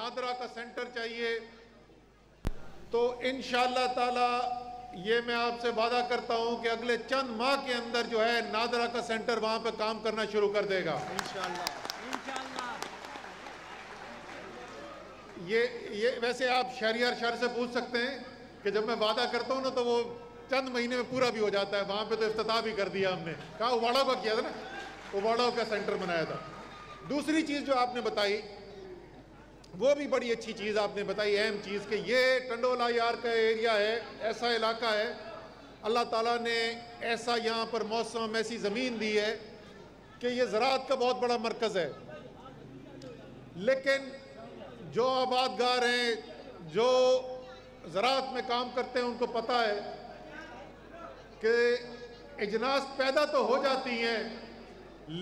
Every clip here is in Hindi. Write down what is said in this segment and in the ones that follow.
नादरा का सेंटर चाहिए। तो इन ताला, ये मैं आपसे वादा करता हूँ कि अगले चंद माह के अंदर जो है नादरा का सेंटर वहाँ पे काम करना शुरू कर देगा। ये ये वैसे आप शहरियार शहर से पूछ सकते हैं कि जब मैं वादा करता हूँ ना तो वो चंद महीने में पूरा भी हो जाता है। वहाँ पे तो इफ्तः भी कर दिया हमने। कहा उबाड़ो का किया था ना? उबाड़ो का सेंटर बनाया था। दूसरी चीज़ जो आपने बताई वो भी बड़ी अच्छी चीज़ आपने बताई, अहम चीज़ कि ये टंडोला यार का एरिया है, ऐसा इलाका है। अल्लाह ताला ने ऐसा यहाँ पर मौसम, ऐसी ज़मीन दी है कि ये ज़रात का बहुत बड़ा मरकज़ है। लेकिन जो आबादगार हैं, जो ज़रात में काम करते हैं, उनको पता है कि इजनास पैदा तो हो जाती हैं,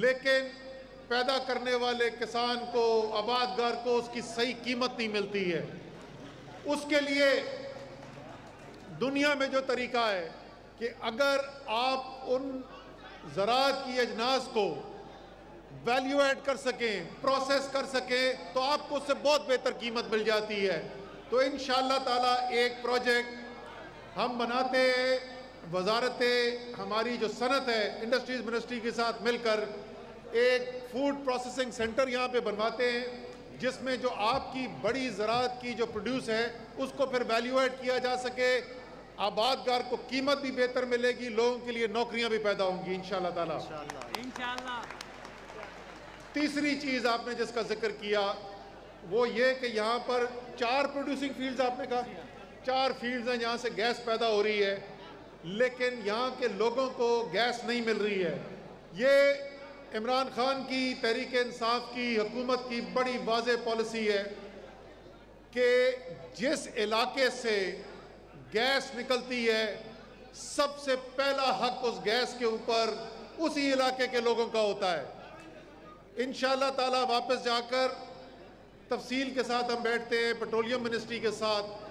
लेकिन पैदा करने वाले किसान को, आबादगार को उसकी सही कीमत नहीं मिलती है। उसके लिए दुनिया में जो तरीका है कि अगर आप उन ज़रात की अजनास को वैल्यू ऐड कर सकें प्रोसेस कर सकें तो आपको उससे बहुत बेहतर कीमत मिल जाती है। तो इन ताला एक प्रोजेक्ट हम बनाते हैं, वजारत, हमारी जो सनत है इंडस्ट्रीज़ मिनिस्ट्री के साथ मिलकर एक फ़ूड प्रोसेसिंग सेंटर यहाँ पे बनवाते हैं जिसमें जो आपकी बड़ी ज़रात की जो प्रोड्यूस है उसको फिर वैल्यू ऐड किया जा सके। आबादगार को कीमत भी बेहतर मिलेगी लोगों के लिए नौकरियाँ भी पैदा होंगी इन ताला। तीसरी चीज़ आपने जिसका ज़िक्र किया वो ये कि यहाँ पर चार प्रोड्यूसिंग फील्ड्स आपने कहा। चार फील्ड्स हैं जहाँ से गैस पैदा हो रही है लेकिन यहाँ के लोगों को गैस नहीं मिल रही है। ये इमरान खान की तहरीक इंसाफ की, हुकूमत की बड़ी वाज पॉलिसी है कि जिस इलाके से गैस निकलती है, सबसे पहला हक उस गैस के ऊपर उसी इलाके के लोगों का होता है। इन ताला वापस जाकर तफसील के साथ हम बैठते हैं, पेट्रोलियम मिनिस्ट्री के साथ।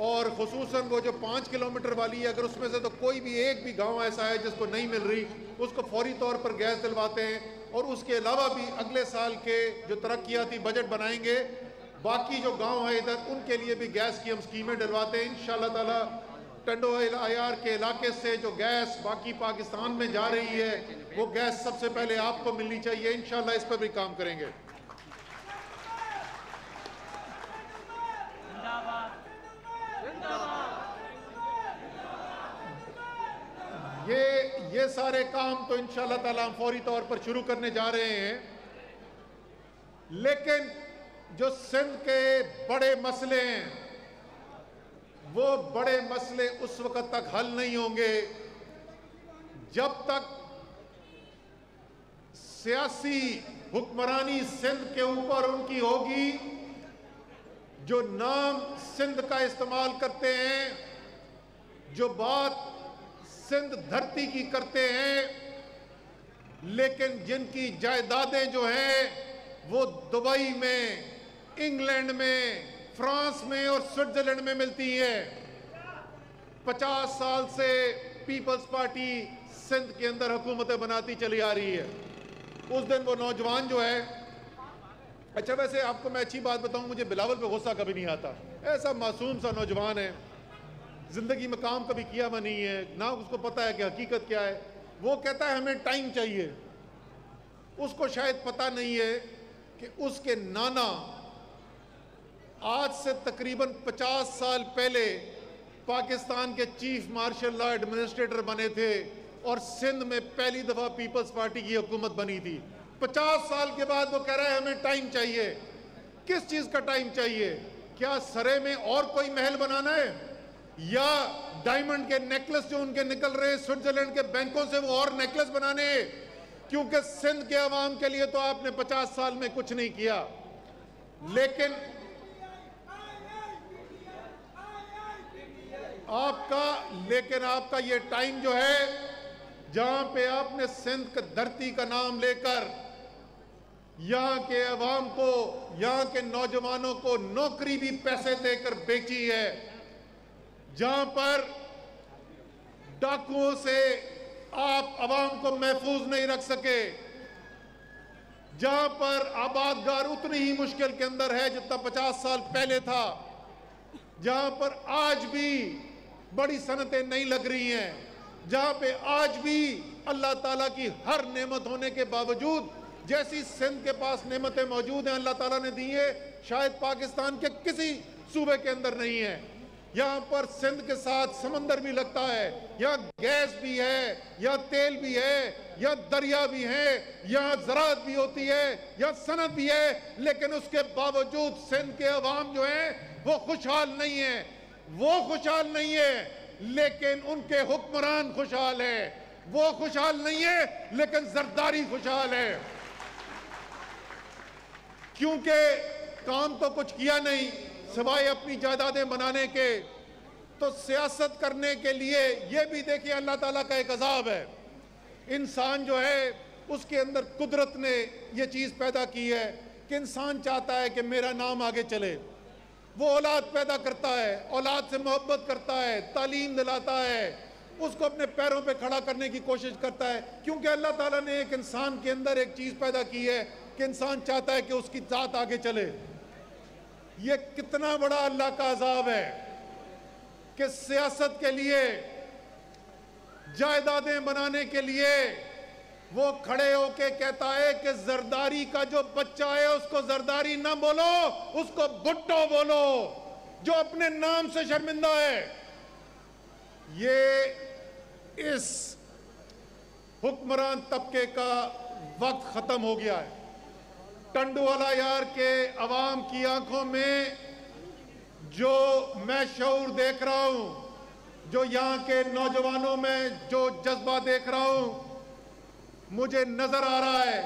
और खसूस वो जो पाँच किलोमीटर वाली है, अगर उसमें से तो कोई भी एक भी गाँव ऐसा है जिसको नहीं मिल रही, उसको फौरी तौर पर गैस दिलवाते हैं और उसके अलावा भी अगले साल के जो तरक्याती बजट बनाएँगे, बाकी जो गाँव है इधर, उनके लिए भी गैस की हम स्कीमें डलवाते हैं। इन ताला टंडो आयार के इलाके से जो गैस बाकी पाकिस्तान में जा रही है, वो गैस सबसे पहले आपको मिलनी चाहिए। इन इस पर भी काम करेंगे। ये सारे काम तो इन ताला हम फौरी तौर पर शुरू करने जा रहे हैं। लेकिन जो सिंध के बड़े मसले हैं, वो बड़े मसले उस वक्त तक हल नहीं होंगे। जब तक सियासी हुक्मरानी सिंध के ऊपर उनकी होगी, जो नाम सिंध का इस्तेमाल करते हैं, जो बात सिंध धरती की करते हैं, लेकिन जिनकी जायदादें जो हैं, वो दुबई में, इंग्लैंड में, फ्रांस में और स्विट्जरलैंड में मिलती है। पचास साल से पीपल्स पार्टी सिंध के अंदर हुकूमतें बनाती चली आ रही है। उस दिन वो नौजवान जो है अच्छा वैसे आपको मैं अच्छी बात बताऊँ, मुझे बिलावल पे गुस्सा कभी नहीं आता। ऐसा मासूम सा नौजवान है। ज़िंदगी में काम कभी किया हुआ नहीं है, ना उसको पता है कि हकीकत क्या है। वो कहता है, हमें टाइम चाहिए। उसको शायद पता नहीं है कि उसके नाना आज से तकरीबन 50 साल पहले पाकिस्तान के चीफ मार्शल लॉ एडमिनिस्ट्रेटर बने थे और सिंध में पहली दफ़ा पीपल्स पार्टी की हुकूमत बनी थी। 50 साल के बाद वो कह रहा है, हमें टाइम चाहिए। किस चीज़ का टाइम चाहिए? क्या सरे में और कोई महल बनाना है? या डायमंड के नेकलेस जो उनके निकल रहे हैं स्विट्जरलैंड के बैंकों से वो और नेकलेस बनाने। क्योंकि सिंध के अवाम के लिए तो आपने 50 साल में कुछ नहीं किया। लेकिन आपका लेकिन आपका ये टाइम जो है, जहाँ पे आपने सिंध का धरती का नाम लेकर यहाँ के अवाम को, यहाँ के नौजवानों को नौकरी भी पैसे देकर बेची है। जहाँ पर डाकुओं से आप आवाम को महफूज नहीं रख सके, जहाँ पर आबादगार उतनी ही मुश्किल के अंदर है जितना पचास साल पहले था, जहाँ पर आज भी बड़ी सनतें नहीं लग रही हैं, जहाँ पे आज भी अल्लाह ताला की हर नेमत होने के बावजूद जैसी सिंध के पास नेमतें मौजूद हैं, अल्लाह ताला ने दी है, शायद पाकिस्तान के किसी सूबे के अंदर नहीं है। यहाँ पर सिंध के साथ समंदर भी लगता है, यहाँ गैस भी है, यहाँ तेल भी है, यहाँ दरिया भी है, यहाँ ज़रात भी होती है, यहाँ सनत भी है, लेकिन उसके बावजूद सिंध के अवाम जो हैं, वो खुशहाल नहीं है। वो खुशहाल नहीं है, लेकिन उनके हुक्मरान खुशहाल है। वो खुशहाल नहीं है, लेकिन जरदारी खुशहाल है। क्योंकि काम तो कुछ किया नहीं सिवाय अपनी जायदादें बनाने के तो सियासत करने के लिए ये भी देखिए अल्लाह ताला का एक अजाब है। इंसान जो है, उसके अंदर कुदरत ने ये चीज़ पैदा की है कि इंसान चाहता है कि मेरा नाम आगे चले। वो औलाद पैदा करता है, औलाद से मोहब्बत करता है, तालीम दिलाता है, उसको अपने पैरों पे खड़ा करने की कोशिश करता है, क्योंकि अल्लाह ताला ने एक इंसान के अंदर एक चीज़ पैदा की है कि इंसान चाहता है कि उसकी ज़ात आगे चले। ये कितना बड़ा अल्लाह का अजाब है कि सियासत के लिए, जायदादें बनाने के लिए वो खड़े होके कहता है कि जरदारी का जो बच्चा है, उसको जरदारी ना बोलो, उसको भुट्टो बोलो, जो अपने नाम से शर्मिंदा है। ये इस हुक्मरान तबके का वक्त खत्म हो गया है। टंडुवाला यार के अवाम की आँखों में जो मैं शौर देख रहा हूँ, जो यहाँ के नौजवानों में जो जज्बा देख रहा हूँ, मुझे नज़र आ रहा है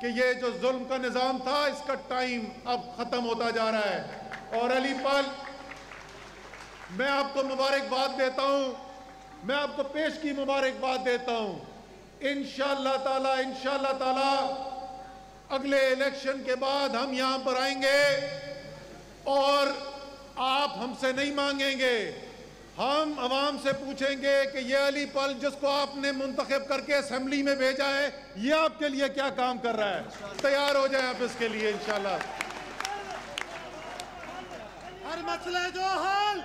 कि ये जो जुल्म का निज़ाम था, इसका टाइम अब ख़त्म होता जा रहा है। और अली पाल, मैं आपको मुबारकबाद देता हूँ, मैं आपको पेश की मुबारकबाद देता हूँ। इन ताला इन ताला अगले इलेक्शन के बाद हम यहाँ पर आएँगे और आप हमसे नहीं मांगेंगे। हम आवाम से पूछेंगे कि ये अली पल जिसको आपने मुंतखब करके असम्बली में भेजा है ये आपके लिए क्या काम कर रहा है? तैयार हो जाए आप इसके लिए इंशाल्लाह। हर मसले जो हल।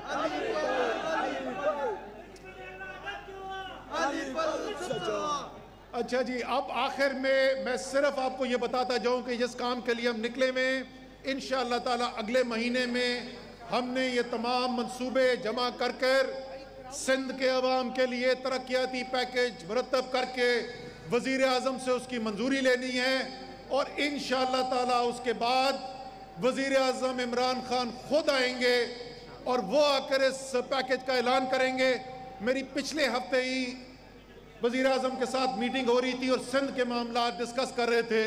अच्छा जी, अब आखिर में मैं सिर्फ़ आपको ये बताता जाऊँ कि जिस काम के लिए हम निकले में इन ताला अगले महीने में हमने ये तमाम मंसूबे जमा कर कर सिंध के अवाम के लिए तरक्याती पैकेज मरतब करके वज़ी अजम से उसकी मंजूरी लेनी है और इन ताला उसके बाद वज़ी अजम इमरान खान खुद आएँगे और वो आकर इस पैकेज का ऐलान करेंगे। मेरी पिछले हफ़्ते ही वज़ी अजम के साथ मीटिंग हो रही थी और सिंध के मामला डिस्कस कर रहे थे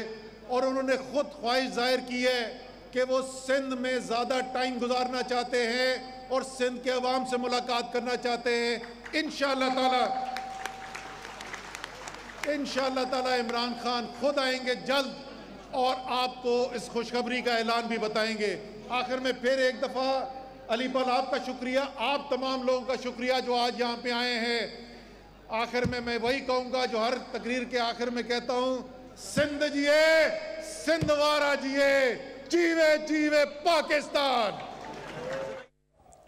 और उन्होंने खुद ख्वाहिश ज़ाहिर की है कि वो सिंध में ज़्यादा टाइम गुजारना चाहते हैं और सिंध के अवाम से मुलाकात करना चाहते हैं। इन ताला इन इमरान खान खुद आएँगे जल्द और आपको इस खुशखबरी का ऐलान भी बताएँगे। आखिर में फिर एक दफ़ा अली पल, आपका शुक्रिया। आप तमाम लोगों का शुक्रिया जो आज यहाँ पे आए हैं। आखिर में मैं वही कहूँगा जो हर तकरीर के आखिर में कहता हूँ, सिंध जिए, सिंधवारा जिए, जीवे जीवे पाकिस्तान।